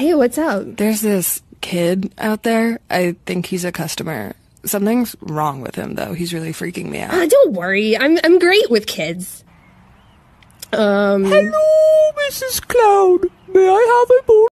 Hey, what's up? There's this kid out there. I think he's a customer. Something's wrong with him, though. He's really freaking me out. Uh, don't worry. I'm I'm great with kids. Um Hello, Mrs. Cloud.